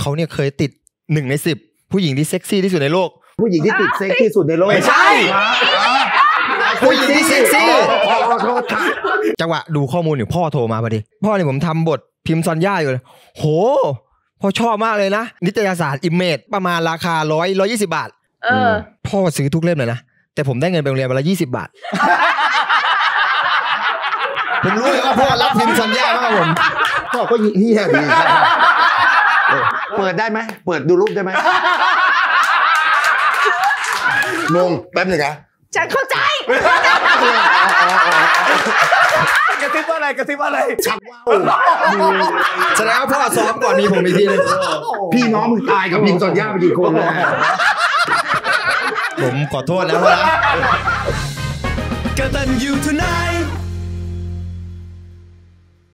เขาเนี่ยเคยติดหนึ่งในสิบผู้หญิงที่เซ็กซี่ที่สุดในโลก ผู้หญิงที่ติดเซ็กที่สุดในโลกไม่ใช่ผู้หญิงที่เซ็กซี่ขอขอโทษค่ะจังหวะดูข้อมูลอยู่พ่อโทรมาพอดี พ่อเนี่ยผมทำบทพิมพ์ซอนย่าอยู่เลยโหพ่อชอบมากเลยนะ นิตยสารอิมเมจประมาณราคาร้อยร้อยยี่สิบบาทเออพ่อซื้อทุกเล่มเลยนะ แต่ผมได้เงินไปโรงเรียนวันละยี่สิบบาท ผมรู้เลยว่าพ่อรักพิมพ์ซอนย่ามากกว่าผมพ่อก็เฮี้ยดีเออเปิด ได้ไหมเปิดดูรูปได้ไหมงงแป๊บหนึงนะฉันเข้าใจ กระซิบว่าอะไรกระซิบว่าอะไรชักว่าวแสดงว่าพ่อซ้อมก่อนมีผมอีกทีนึงพี่น้องมึงตายกับพิมพ์ซอนย่าไปกี่คนแล้วผมขอโทษนะพ่อนะกตันยูทูไนท์